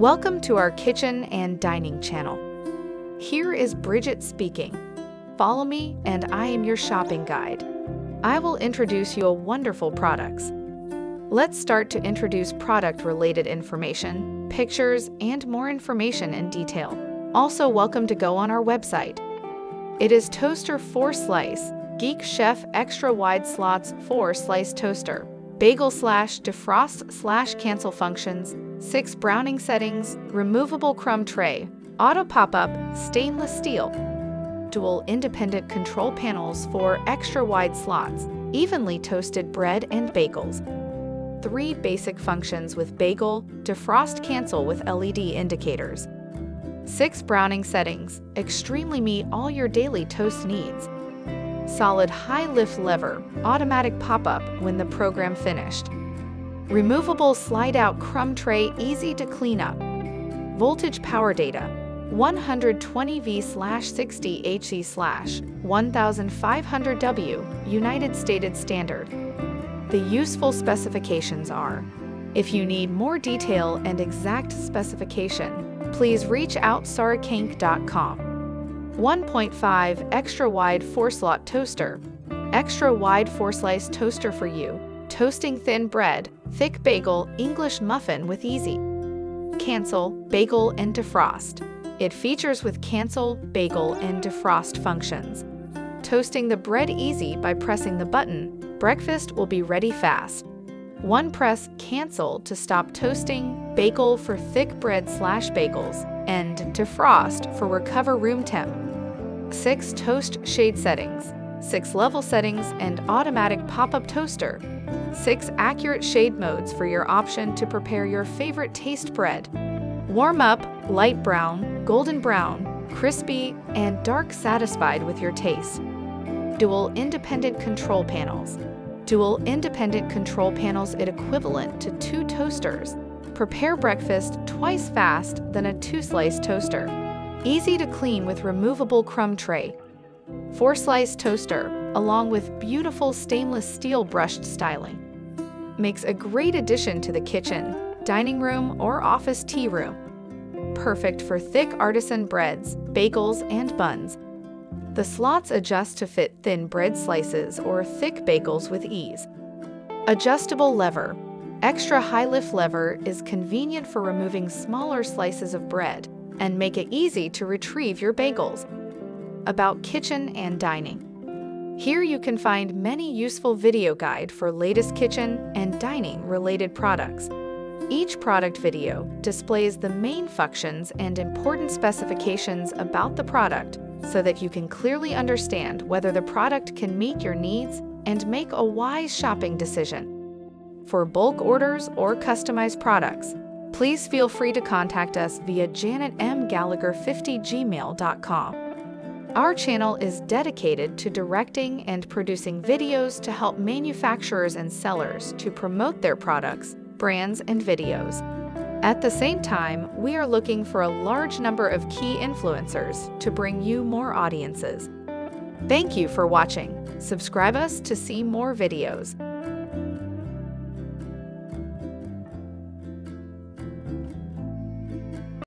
Welcome to our kitchen and dining channel. Here is Bridget speaking. Follow me and I am your shopping guide. I will introduce you a wonderful products. Let's start to introduce product related information, pictures, and more information in detail. Also welcome to go on our website. It is Toaster 4 Slice, Geek Chef Extra Wide Slots 4 Slice Toaster, Bagel slash defrost slash cancel functions, 6 browning settings, removable crumb tray, auto pop-up, stainless steel, dual independent control panels for extra wide slots, evenly toasted bread and bagels, three basic functions with bagel, defrost cancel with LED indicators, six browning settings, extremely meet all your daily toast needs, solid high lift lever, automatic pop-up when the program finished, removable slide-out crumb tray easy to clean up, voltage power data, 120V/60 HC/1500W United States Standard. The useful specifications are if you need more detail and exact specification, please reach out sarikainc.com. 1.5 extra wide 4 slot toaster. Extra wide 4 slice toaster for you. Toasting thin bread, thick bagel, English muffin with easy. Cancel, bagel, and defrost. It features with cancel, bagel, and defrost functions. Toasting the bread easy by pressing the button, breakfast will be ready fast. One press cancel to stop toasting, bagel for thick bread slash bagels, and defrost for recover room temp. Six toast shade settings, six level settings, and automatic pop-up toaster. Six accurate shade modes for your option to prepare your favorite taste bread. Warm up, light brown, golden brown, crispy, and dark satisfied with your taste. Dual independent control panels. Dual independent control panels is equivalent to two toasters. Prepare breakfast twice fast than a two-slice toaster. Easy to clean with removable crumb tray. Four-slice toaster, along with beautiful stainless steel brushed styling. Makes a great addition to the kitchen, dining room, or office tea room perfect for thick artisan breads, bagels, and buns. The slots adjust to fit thin bread slices or thick bagels with ease. Adjustable lever. Extra high lift lever is convenient for removing smaller slices of bread and make it easy to retrieve your bagels. About kitchen and dining. Here you can find many useful video guide for latest kitchen and dining related products. Each product video displays the main functions and important specifications about the product so that you can clearly understand whether the product can meet your needs and make a wise shopping decision. For bulk orders or customized products, please feel free to contact us via janetmgallagher50gmail.com. Our channel is dedicated to directing and producing videos to help manufacturers and sellers to promote their products brands, and videos. At the same time, we are looking for a large number of key influencers to bring you more audiences. Thank you for watching. Subscribe us to see more videos.